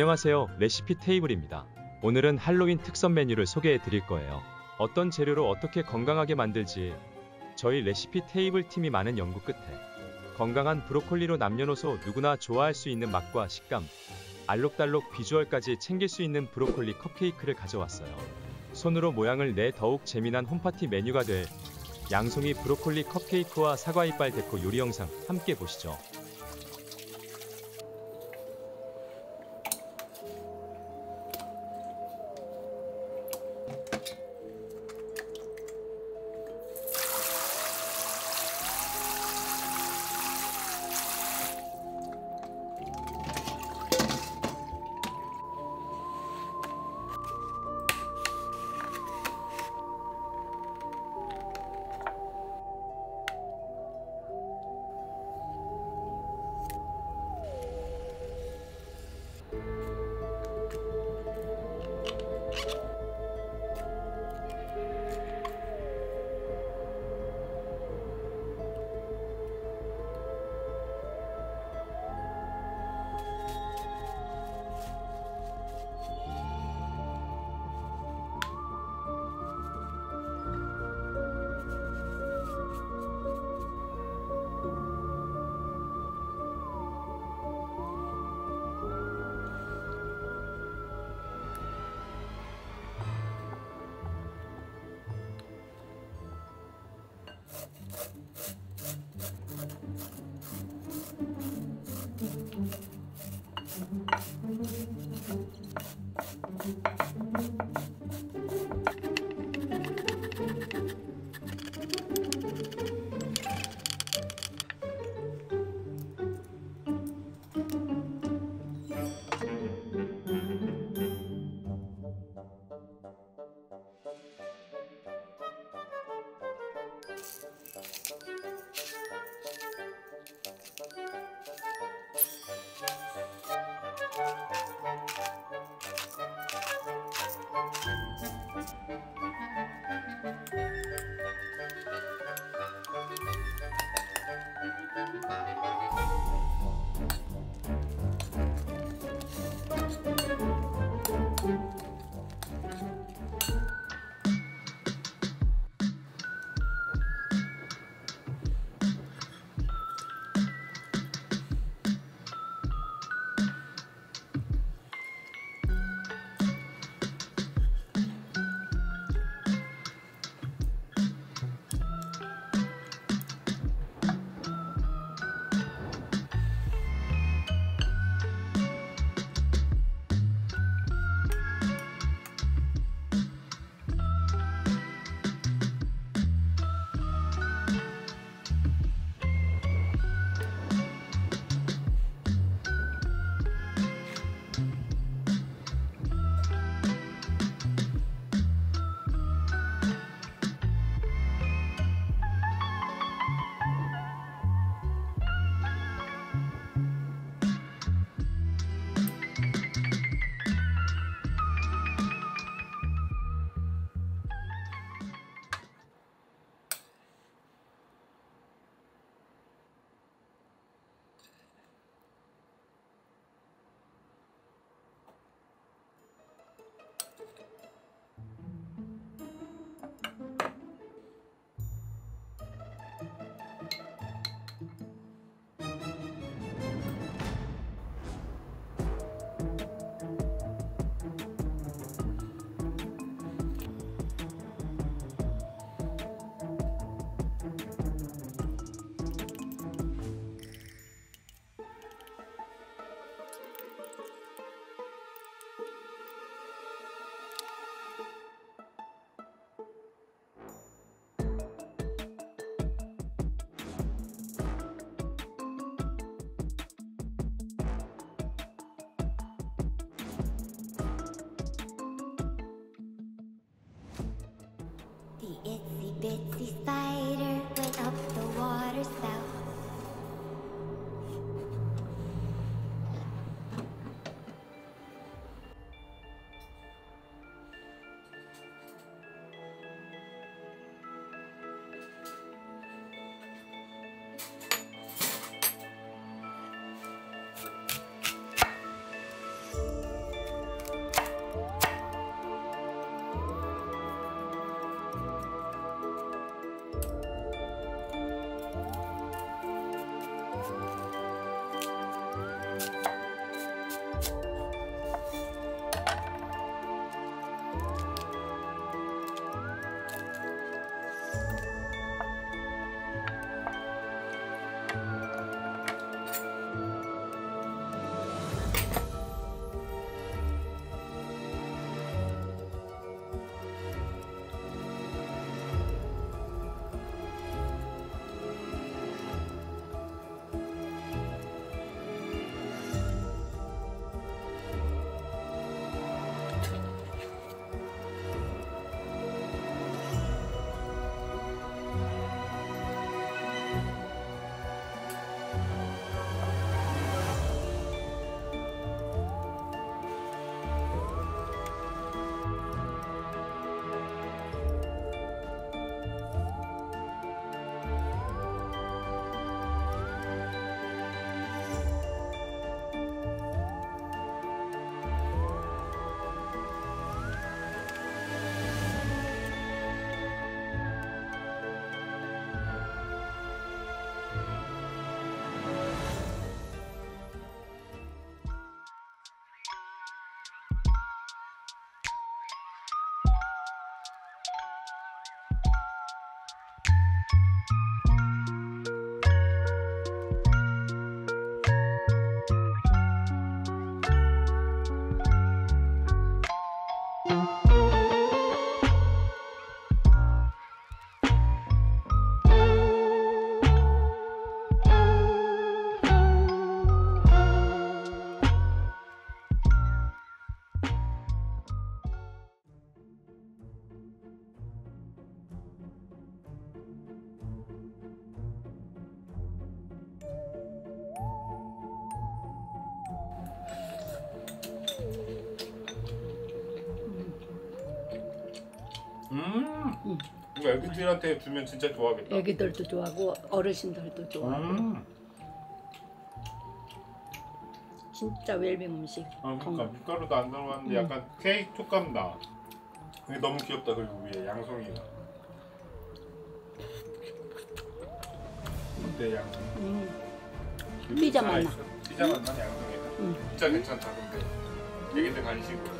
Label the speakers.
Speaker 1: 안녕하세요. 레시피 테이블입니다. 오늘은 할로윈 특선 메뉴를 소개해 드릴 거예요. 어떤 재료로 어떻게 건강하게 만들지 저희 레시피 테이블 팀이 많은 연구 끝에 건강한 브로콜리로 남녀노소 누구나 좋아할 수 있는 맛과 식감, 알록달록 비주얼까지 챙길 수 있는 브로콜리 컵케이크를 가져왔어요. 손으로 모양을 내 더욱 재미난 홈파티 메뉴가 될 양송이 브로콜리 컵케이크와 사과 이빨 데코 요리 영상 함께 보시죠.
Speaker 2: The itsy bitsy spider went up the water spout.
Speaker 3: 음. 이거 애기들한테 주면 진짜 좋아하겠다.
Speaker 4: 애기들도 좋아하고 어르신들도 좋아하고
Speaker 3: 음.
Speaker 4: 진짜 웰빙 음식.
Speaker 3: 아, 그러니까
Speaker 4: 건강.
Speaker 3: 밀가루도 안 들어갔는데
Speaker 4: 음.
Speaker 3: 약간 케이크 촉감 나. 이게 너무 귀엽다 그리고 위에 양송이가. 어때 양송이?
Speaker 4: 음. 피자 맛나.
Speaker 3: 피자 맛나 양송이가.
Speaker 4: 음.
Speaker 3: 진짜 괜찮다 근데. 애기들 간식으로.